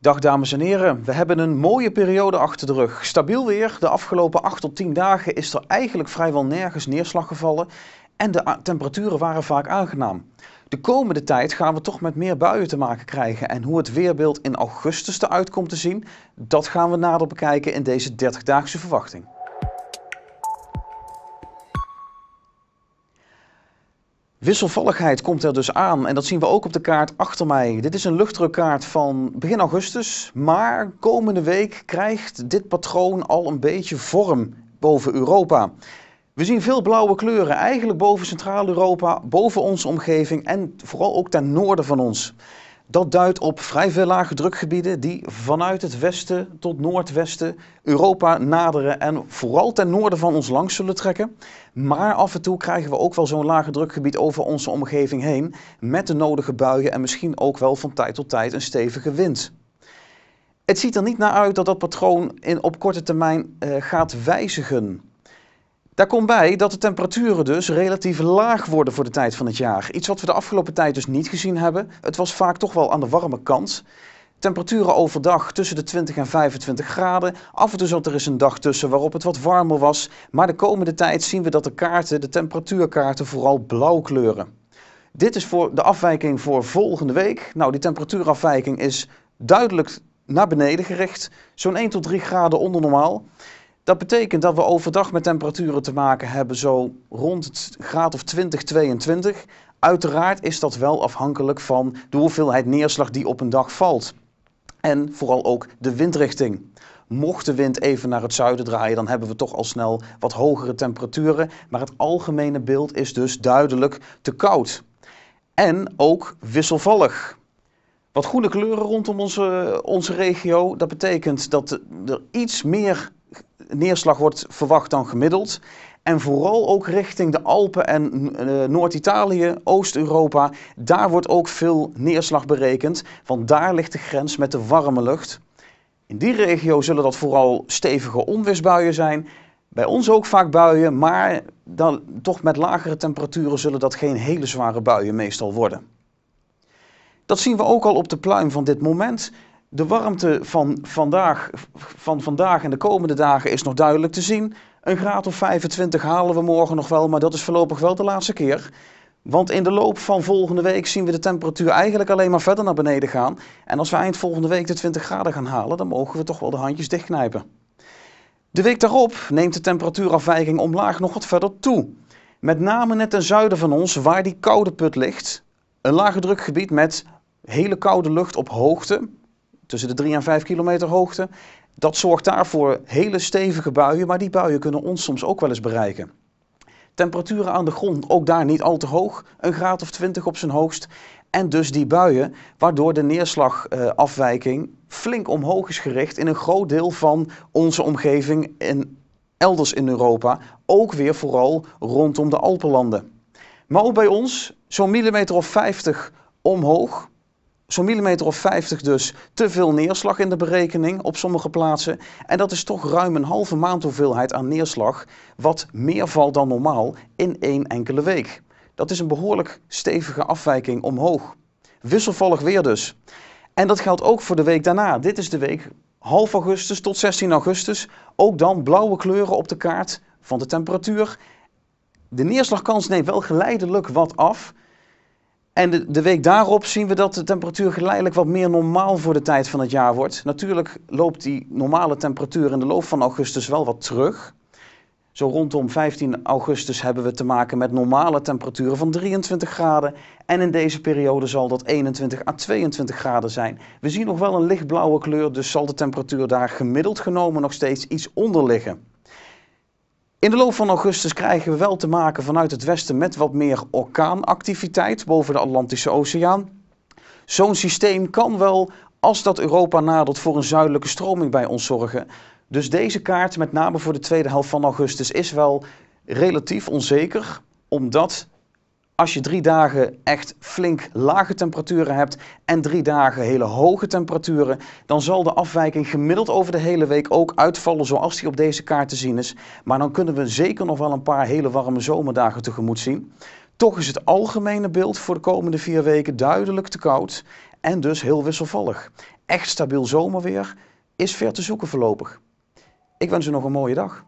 Dag dames en heren, we hebben een mooie periode achter de rug. Stabiel weer, de afgelopen 8 tot 10 dagen is er eigenlijk vrijwel nergens neerslag gevallen en de temperaturen waren vaak aangenaam. De komende tijd gaan we toch met meer buien te maken krijgen en hoe het weerbeeld in augustus eruit komt te zien, dat gaan we nader bekijken in deze 30-daagse verwachting. Wisselvalligheid komt er dus aan en dat zien we ook op de kaart achter mij. Dit is een luchtdrukkaart van begin augustus, maar komende week krijgt dit patroon al een beetje vorm boven Europa. We zien veel blauwe kleuren, eigenlijk boven Centraal-Europa, boven onze omgeving en vooral ook ten noorden van ons. Dat duidt op vrij veel lage drukgebieden die vanuit het westen tot noordwesten Europa naderen en vooral ten noorden van ons langs zullen trekken. Maar af en toe krijgen we ook wel zo'n lage drukgebied over onze omgeving heen met de nodige buien en misschien ook wel van tijd tot tijd een stevige wind. Het ziet er niet naar uit dat dat patroon in, op korte termijn uh, gaat wijzigen. Daar komt bij dat de temperaturen dus relatief laag worden voor de tijd van het jaar. Iets wat we de afgelopen tijd dus niet gezien hebben. Het was vaak toch wel aan de warme kant. Temperaturen overdag tussen de 20 en 25 graden. Af en toe zat er eens een dag tussen waarop het wat warmer was. Maar de komende tijd zien we dat de kaarten, de temperatuurkaarten, vooral blauw kleuren. Dit is voor de afwijking voor volgende week. Nou, die temperatuurafwijking is duidelijk naar beneden gericht. Zo'n 1 tot 3 graden onder normaal. Dat betekent dat we overdag met temperaturen te maken hebben zo rond het graad of 20, 22. Uiteraard is dat wel afhankelijk van de hoeveelheid neerslag die op een dag valt. En vooral ook de windrichting. Mocht de wind even naar het zuiden draaien, dan hebben we toch al snel wat hogere temperaturen. Maar het algemene beeld is dus duidelijk te koud. En ook wisselvallig. Wat groene kleuren rondom onze, onze regio, dat betekent dat er iets meer neerslag wordt verwacht dan gemiddeld. En vooral ook richting de Alpen en uh, Noord-Italië, Oost-Europa, daar wordt ook veel neerslag berekend. Want daar ligt de grens met de warme lucht. In die regio zullen dat vooral stevige onweersbuien zijn. Bij ons ook vaak buien, maar dan, toch met lagere temperaturen zullen dat geen hele zware buien meestal worden. Dat zien we ook al op de pluim van dit moment. De warmte van vandaag, van vandaag en de komende dagen is nog duidelijk te zien. Een graad of 25 halen we morgen nog wel, maar dat is voorlopig wel de laatste keer. Want in de loop van volgende week zien we de temperatuur eigenlijk alleen maar verder naar beneden gaan. En als we eind volgende week de 20 graden gaan halen, dan mogen we toch wel de handjes dichtknijpen. De week daarop neemt de temperatuurafwijking omlaag nog wat verder toe. Met name net ten zuiden van ons, waar die koude put ligt. Een lage drukgebied met hele koude lucht op hoogte, tussen de 3 en 5 kilometer hoogte. Dat zorgt daarvoor hele stevige buien, maar die buien kunnen ons soms ook wel eens bereiken. Temperaturen aan de grond, ook daar niet al te hoog, een graad of 20 op zijn hoogst. En dus die buien, waardoor de neerslagafwijking flink omhoog is gericht in een groot deel van onze omgeving en elders in Europa. Ook weer vooral rondom de Alpenlanden. Maar ook bij ons, zo'n millimeter of 50 omhoog, zo'n millimeter of 50 dus te veel neerslag in de berekening op sommige plaatsen. En dat is toch ruim een halve maand hoeveelheid aan neerslag, wat meer valt dan normaal in één enkele week. Dat is een behoorlijk stevige afwijking omhoog. Wisselvallig weer dus. En dat geldt ook voor de week daarna. Dit is de week half augustus tot 16 augustus. Ook dan blauwe kleuren op de kaart van de temperatuur. De neerslagkans neemt wel geleidelijk wat af. En de, de, week daarop zien we dat de temperatuur geleidelijk wat meer normaal voor de tijd van het jaar wordt. Natuurlijk loopt die normale temperatuur in de loop van augustus wel wat terug. Zo rondom 15 augustus hebben we te maken met normale temperaturen van 23 graden. En in deze periode zal dat 21 à 22 graden zijn. We zien nog wel een lichtblauwe kleur, dus zal de temperatuur daar gemiddeld genomen nog steeds iets onder liggen. In de loop van augustus krijgen we wel te maken vanuit het westen met wat meer orkaanactiviteit boven de Atlantische Oceaan. Zo'n systeem kan wel, als dat Europa nadert, voor een zuidelijke stroming bij ons zorgen. Dus deze kaart, met name voor de tweede helft van augustus, is wel relatief onzeker, omdat als je drie dagen echt flink lage temperaturen hebt en drie dagen hele hoge temperaturen, dan zal de afwijking gemiddeld over de hele week ook uitvallen zoals die op deze kaart te zien is. Maar dan kunnen we zeker nog wel een paar hele warme zomerdagen tegemoet zien. Toch is het algemene beeld voor de komende vier weken duidelijk te koud. en dus heel wisselvallig. Echt stabiel zomerweer is ver te zoeken voorlopig. Ik wens u nog een mooie dag.